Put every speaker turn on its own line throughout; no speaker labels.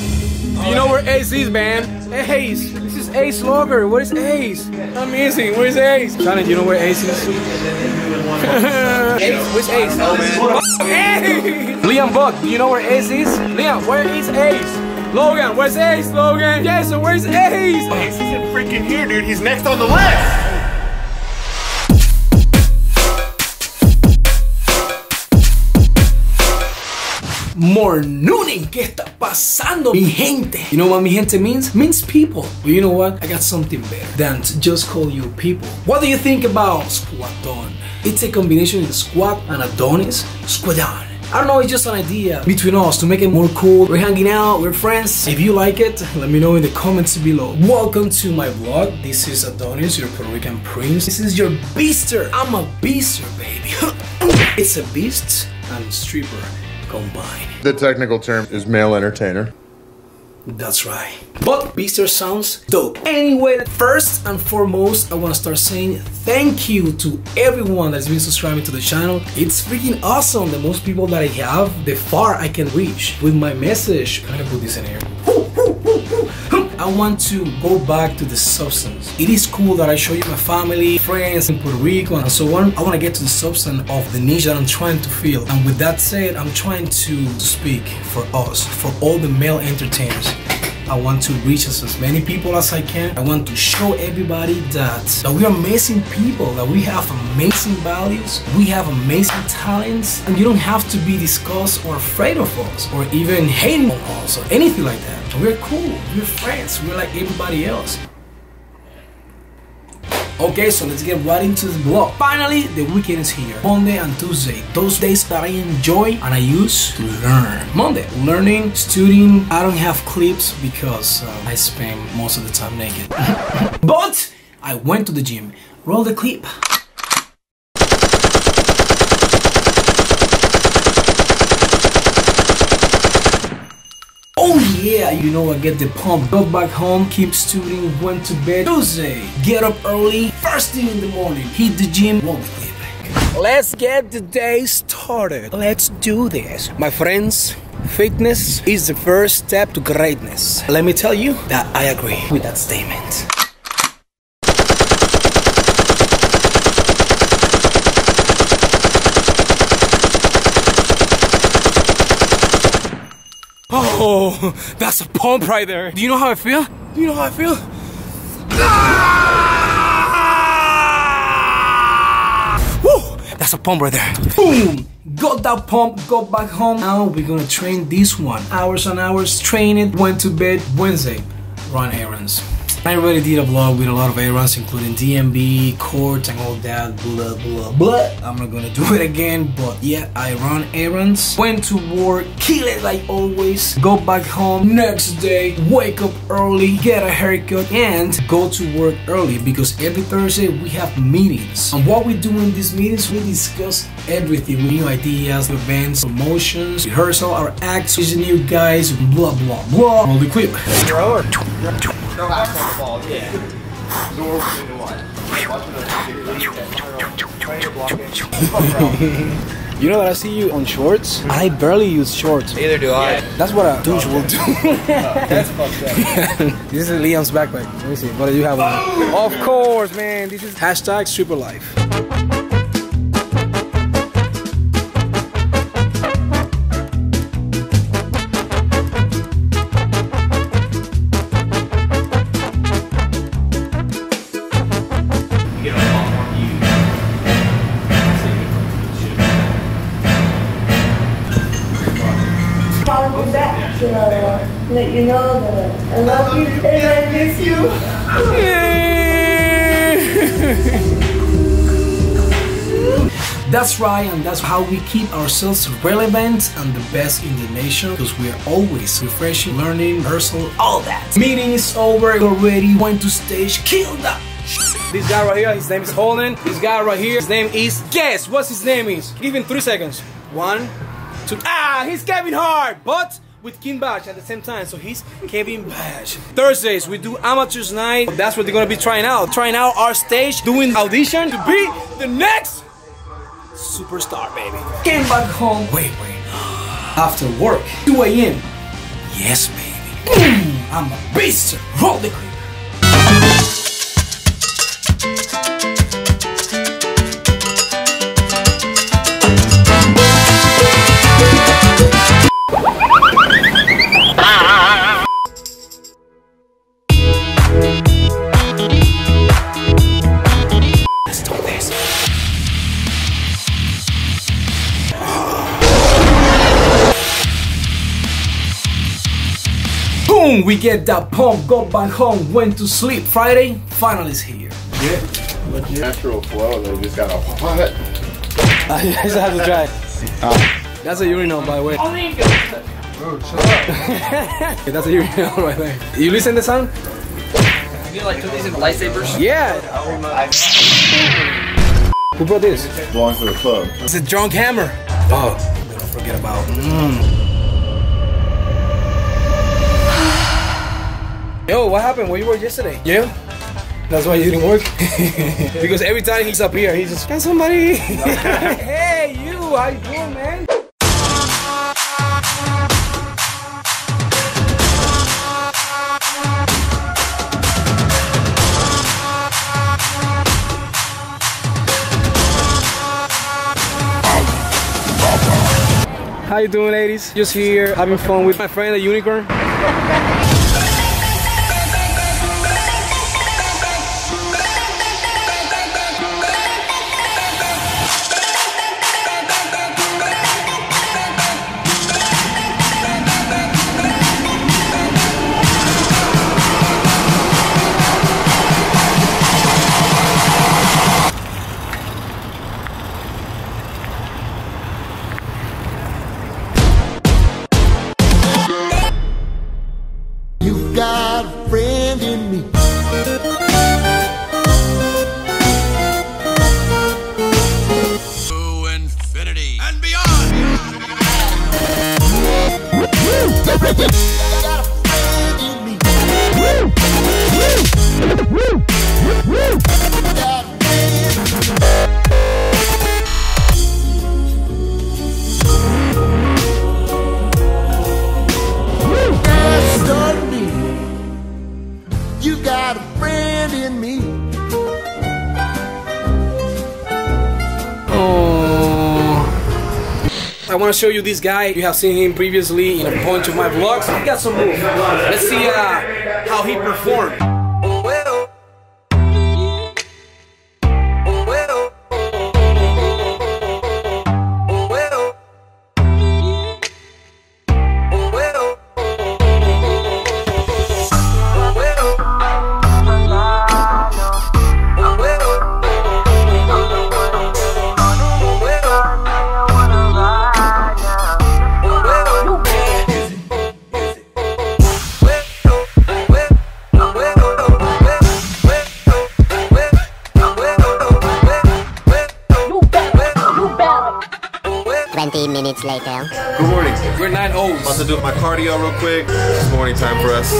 Do you know where Ace is, man? Ace! This is Ace Logger. What is Ace? Amazing. Where's Ace? Johnny, do you know where Ace is? Ace, where's Ace? Hey! Liam Buck, do you know where Ace is? Liam, where is Ace? Logan, where's Ace? Logan, Jason, where's Ace?
Ace isn't freaking here, dude. He's next on the list.
Morning, ¿qué está pasando, mi gente? You know what mi gente means? Means people. But you know what? I got something better than to just call you people. What do you think about squadon? It's a combination of squad and Adonis. Squadon. I don't know, it's just an idea between us to make it more cool. We're hanging out, we're friends. If you like it, let me know in the comments below. Welcome to my vlog. This is Adonis, your Puerto Rican prince. This is your beaster. I'm a beaster, baby. it's a beast and stripper combined.
The technical term is male entertainer.
That's right. But Beaster sounds dope. Anyway, first and foremost, I want to start saying thank you to everyone that's been subscribing to the channel. It's freaking awesome. The most people that I have, the far I can reach with my message. I'm gonna put this in here. I want to go back to the substance. It is cool that I show you my family, friends in Puerto Rico and so on. I want to get to the substance of the niche that I'm trying to fill. And with that said, I'm trying to speak for us, for all the male entertainers. I want to reach as, many people as I can. I want to show everybody that, that we are amazing people, that we have amazing values, we have amazing talents, and you don't have to be disgusted or afraid of us, or even hating on us, or anything like that. We're cool, we're friends, we're like everybody else. Okay, so let's get right into the vlog. Finally, the weekend is here. Monday and Tuesday. Those days that I enjoy and I use to learn. Monday, learning, studying. I don't have clips because uh, I spend most of the time naked. but I went to the gym. Roll the clip. Oh yeah, you know I get the pump. Go back home, keep studying, went to bed. Tuesday, get up early, first thing in the morning, hit the gym, clip. Let's get the day started. Let's do this. My friends, fitness is the first step to greatness. Let me tell you that I agree with that statement. Oh, that's a pump right there. Do you know how I feel? Do you know how I feel? Ah! Woo! That's a pump right there. Boom! Got that pump, got back home. Now we're gonna train this one. Hours and hours, train it, went to bed Wednesday, run errands. I already did a vlog with a lot of errands including DMV, courts, and all that blah blah blah. I'm not gonna do it again but yeah I run errands. Went to work, kill it like always. Go back home next day, wake up early, get a haircut and go to work early because every Thursday we have meetings. And what we do in these meetings, we discuss everything. New ideas, events, promotions, rehearsal, our acts, these new guys, blah blah blah. All the quick.
No back on the ball. Yeah. Absorb into one.
You know that I see you on shorts? I barely use shorts.
Neither do I.
That's what a douche will do.
That's fucked up.
this is Liam's backpack. Let me see. What do you have on? Of course, man. This is hashtag stripper life.
Let you know that I love you and I miss you.
That's right, and that's how we keep ourselves relevant and the best in the nation because we are always refreshing, learning, rehearsal, all that. Meeting is over, already went to stage, kill that. This guy right here, his name is Holden. This guy right here, his name is. Guess what's his name is? Give him three seconds. One, two. Ah, he's Kevin Hart, but with Kim Bash at the same time. So he's Kevin Bash. Thursdays we do amateurs night. That's what they're gonna be trying out. Trying out our stage, doing audition to be the next superstar, baby. Came back home. Wait, wait. After work, 2 a.m. Yes, baby. Boom! I'm a beast. Roll the Boom! We get that pump, go back home, went to sleep. Friday finally is here.
Yeah, Natural flow. They just got a what?
I just have to try. That's a urinal, by the way.
Bro, chill out.
That's a urinal right there. You listen to the sound?
You like took these in lightsabers?
Yeah. Who brought this?
Belongs to the club.
It's a drunk hammer. Oh, don't forget about. Mm. Yo, what happened? Where you were yesterday? Yeah. That's why you didn't work. because every time he's up here, he's just can somebody. hey, you, how you doing, man? How you doing, ladies? Just here having fun with my friend, the unicorn. Yeah. I want to show you this guy. You have seen him previously in a bunch of my vlogs. He got some moves. Let's see uh, how he performed.
Cardio real quick. It's morning time for us.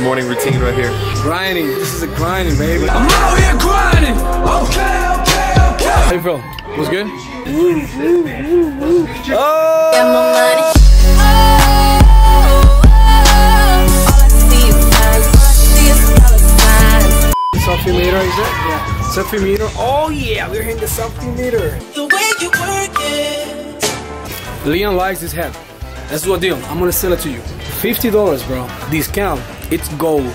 Morning routine right here.
Grinding. This is a grinding, baby. I'm out here grinding. Okay, okay, okay. How you feel? Was good? Oh! Selfie meter, is it? Yeah. Selfie meter. Oh yeah, we're hitting the selfie meter. The way you work it. Leon likes this hat. Let's do a deal. I'm gonna sell it to you. Fifty dollars, bro. Discount. It's gold.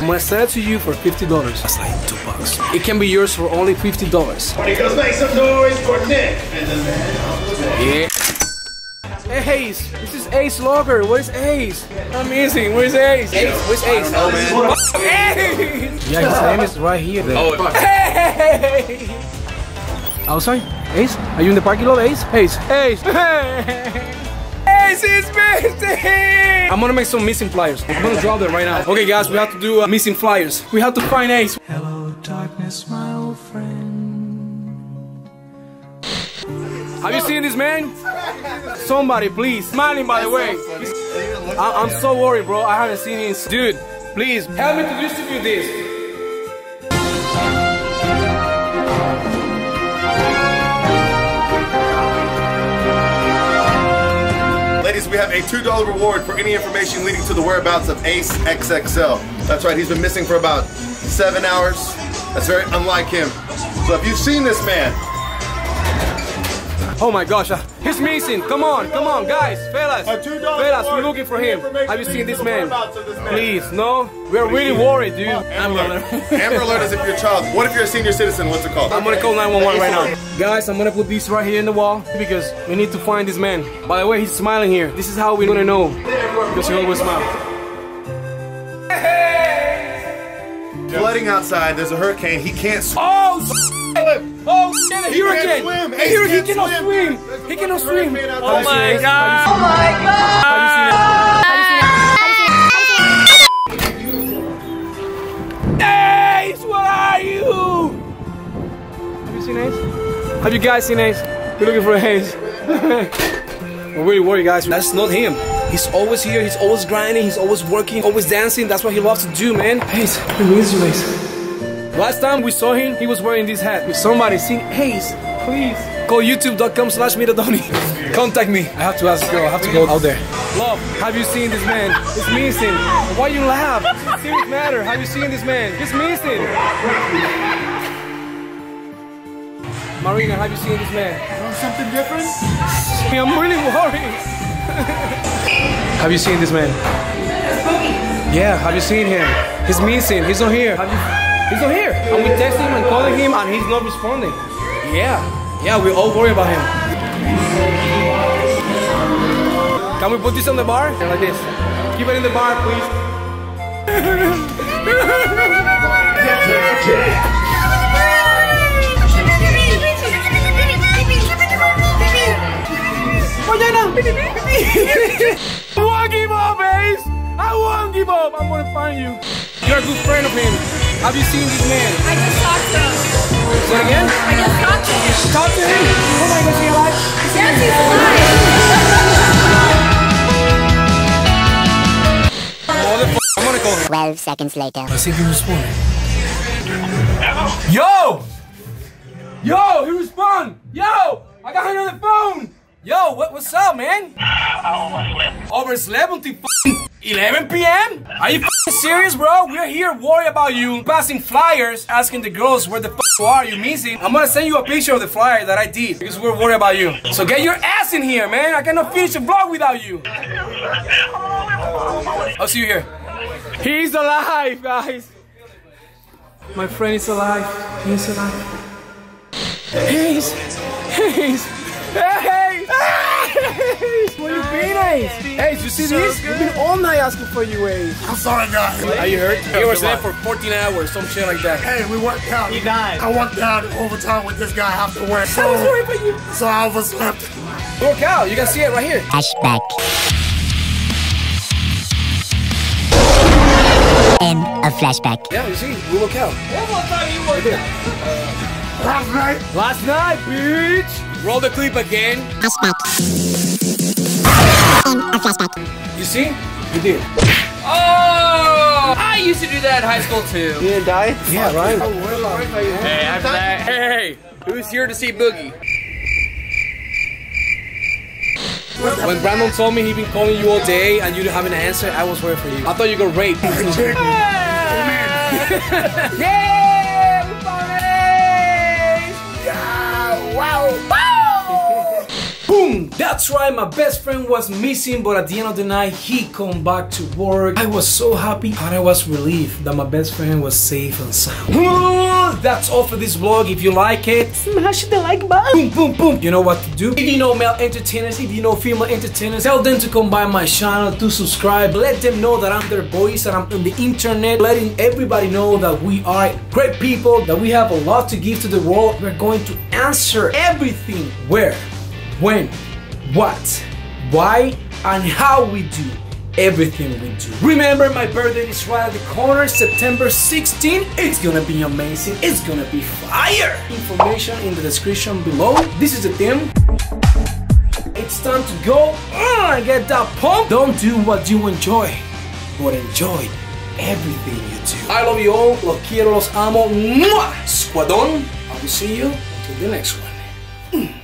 I'm gonna sell it to you for fifty dollars. That's like two bucks. It can be yours for only fifty dollars.
Let's make some noise for Nick.
Yeah. Hey Ace, this is Ace Logger. Where's Ace? I'm missing. Where's Ace? Ace, where's Ace? Oh man. Ace! Yeah, his name is right here. Oh, hey! Outside? Ace? Are you in the parking lot, Ace? Ace, Ace, Ace is missing! I'm gonna make some missing flyers. I'm gonna draw them right now. Okay, guys, we have to do uh, missing flyers. We have to find Ace. Hello, darkness, my old friend. Have you seen this man? Somebody, please. Smiling, by the way. I- I'm so worried, bro. I haven't seen him. Dude, please help me to distribute this.
We have a $2 reward for any information leading to the whereabouts of Ace XXL. That's right, he's been missing for about seven hours. That's very unlike him. So if you've seen this man,
Oh my gosh, uh, he's missing. Come on, come on, guys, fellas. Fellas, we're looking for him. Have you seen this man?
this man.
Please, no? We're really worried, dude.
Amber Alert. Amber Alert is if you're a child. What if you're a senior citizen? What's it called?
I'm gonna call 911 right now. Guys, I'm gonna put this right here in the wall because we need to find this man. By the way, he's smiling here. This is how we're gonna know. Because he always smiles.
Flooding outside, there's a hurricane, he can't swim.
Oh, s- oh, shit, a
He
hurricane!
swim. He
cannot
swim.
swim. He cannot swim.
hurricane oh
Have you
outside.
seen this?
God.
Oh my god!
Have you seen it? Ace, where are you? Have you seen Ace? Have you guys seen Ace? We're looking for Ace. We're really worried, guys. That's not him. He's always here. He's always grinding. He's always working. Always dancing. That's what he loves to do, man. Ace, we miss you, Ace. Last time we saw him, he was wearing this hat. If somebody seen Ace, please call youtube.com slash meetadonis. Contact me. I have to ask girl. I have to go out there. Love, have you seen this man? He's missing. Why you laugh? It's serious matter. Have you seen this man? He's missing. Marina, have you seen this man?
Something different?
I'm really worried. have you seen this man? Yeah, have you seen him? He's missing. He's not here. Have you? He's not here. And we text him and calling him, and he's not responding. Yeah, yeah, we all worry about him. Can we put this on the bar? Like this. Keep it in the bar, please. I won't give up, Ace! I won't give up! I'm gonna find you. You're a good friend of him. Have you seen this man?
I just talked to him.
Say it again?
I just talked to him.
Talk to him! Oh my god, is he alive?
Yes, he's alive.
Motherfucker, I'm gonna call
12 seconds later.
Let's see if he responds. Yo! Yo, he respond! Yo! I got him on the phone! What, what's up, man? I overslept. Overslept until f***ing 11 p.m.? Are you serious, bro? We're here worried about you passing flyers, asking the girls where the f*** are, you missing. I'm gonna send you a picture of the flyer that I did because we're worried about you. So get your ass in here, man. I cannot finish a vlog without you. I'll see you here. He's alive, guys. My friend is alive. He's alive. He's. He's. Hey! Ace! Where you been, Ace? Ace, you see this? We've been all night asking for you, Ace.
I'm sorry, guys.
Are you hurt? You were there for 14 hours, some shit like that.
Hey, we worked out.
You died.
I worked out overtime with this guy afterwards.
I was
So,
worried for you.
so I overslept.
Work out. You can see it right here.
Flashback. End of flashback.
Yeah, you see? We work out.
Last night,
Last night, bitch! Roll the clip again.
Flashback. End of flashback.
You see? You did.
Oh! I used to do that in high school too.
You didn't die? Yeah, right?
Oh, hey, after that, hey, who's here to see Boogie?
When Brandon told me he'd been calling you all day and you didn't have an answer, I was worried for you. I thought you got raped. yeah! That's right, my best friend was missing, but at the end of the night, he come back to work. I was so happy, and I was relieved that my best friend was safe and sound. Hmm, That's all for this vlog. If you like it, smash the like button. Boom, boom, boom. You know what to do. If you know male entertainers, if you know female entertainers, tell them to come by my channel to subscribe. Let them know that I'm their voice and I'm on the internet, letting everybody know that we are great people, that we have a lot to give to the world. We're going to answer everything. Where? when, what, why, and how we do everything we do. Remember, my birthday is right at the corner, September 16. It's gonna be amazing. It's gonna be fire. Information in the description below. This is the theme. It's time to go uh, and get that pump. Don't do what you enjoy, but enjoy everything you do. I love you all. Los quiero, los amo. Mwah! Squadon. I will see you until the next one.
Too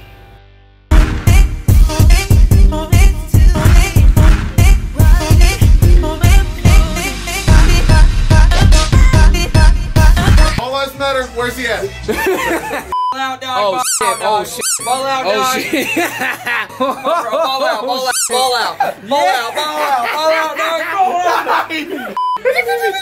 Where's he at?
Out, dog. Oh shit! Oh shit! Ball out, oh, dog. Oh shit! ball out! Ball out! Ball out! Ball out! Ball out! Ball out! Ball out, dog! Ball out!